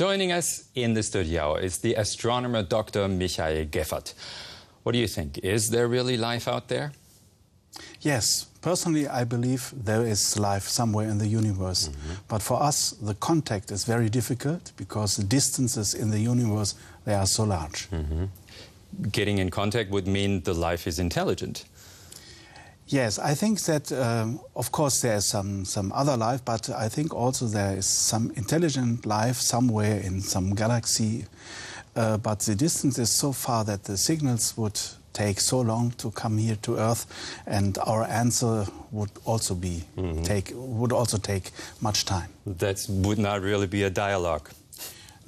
Joining us in the studio is the astronomer Dr. Michael Geffert. What do you think? Is there really life out there? Yes, personally, I believe there is life somewhere in the universe. Mm -hmm. But for us, the contact is very difficult because the distances in the universe they are so large. Mm -hmm. Getting in contact would mean the life is intelligent. Yes, I think that, um, of course, there is some, some other life, but I think also there is some intelligent life somewhere in some galaxy. Uh, but the distance is so far that the signals would take so long to come here to Earth, and our answer would also be mm -hmm. take would also take much time. That would not really be a dialogue.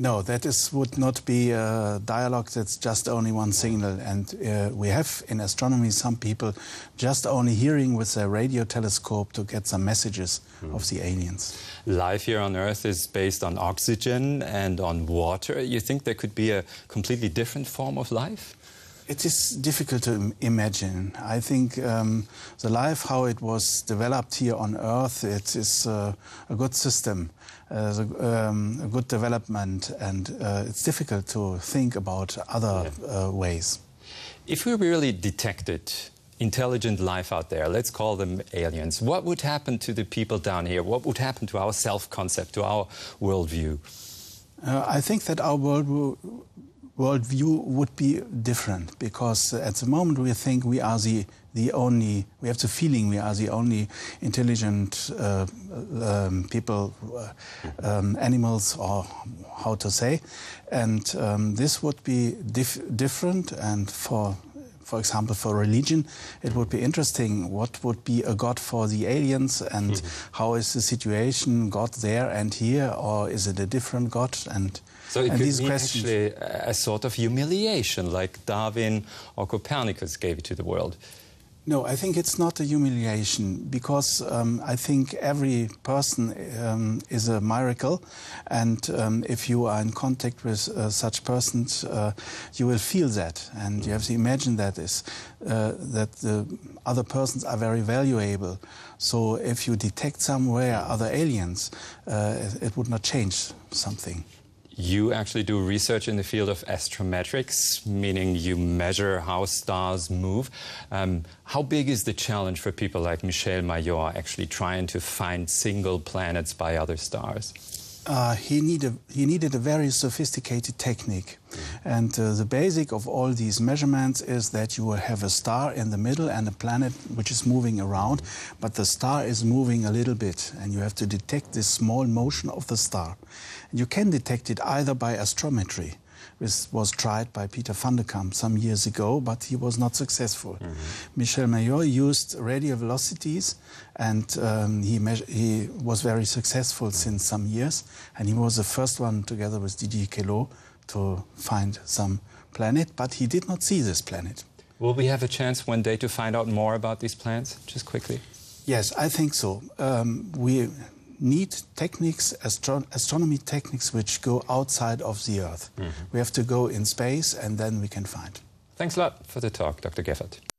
No, that is, would not be a dialogue that's just only one signal. And uh, we have in astronomy some people just only hearing with a radio telescope to get some messages mm. of the aliens. Life here on Earth is based on oxygen and on water. You think there could be a completely different form of life? It is difficult to imagine. I think um, the life, how it was developed here on Earth, it is uh, a good system, uh, the, um, a good development, and uh, it's difficult to think about other yeah. Uh, ways. If we really detected intelligent life out there, let's call them aliens, what would happen to the people down here? What would happen to our self concept, to our worldview? Uh, I think that our world worldview would be different because at the moment we think we are the the only we have the feeling we are the only intelligent uh, um, people uh, um, animals or how to say. And um, this would be dif different and for for example, for religion, it would be interesting what would be a God for the aliens and mm -hmm. how is the situation, God there and here, or is it a different God? And so it and could be actually a sort of humiliation, like Darwin or Copernicus gave it to the world. No, I think it's not a humiliation because um, I think every person um, is a miracle, and um, if you are in contact with uh, such persons, uh, you will feel that, and you have to imagine that is uh, that the other persons are very valuable. So if you detect somewhere other aliens, uh, it would not change something. You actually do research in the field of astrometrics, meaning you measure how stars move. Um, how big is the challenge for people like Michel Mayor actually trying to find single planets by other stars? Uh, he, need a, he needed a very sophisticated technique. Mm -hmm. And uh, the basic of all these measurements is that you will have a star in the middle and a planet which is moving around, but the star is moving a little bit, and you have to detect this small motion of the star. And you can detect it either by astrometry, this was tried by Peter van der Kamp some years ago, but he was not successful. Mm -hmm. Michel Mayor used radial velocities, and um, he, he, was very successful since some years. And he was the first one, together with Didier Queloz, to find some planet, but he did not see this planet. Will we have a chance one day to find out more about these planets, just quickly? Yes, I think so. Um, we need techniques, astro astronomy techniques, which go outside of the Earth. Mm -hmm. We have to go in space, and then we can find. Thanks a lot for the talk, Dr. Geffert.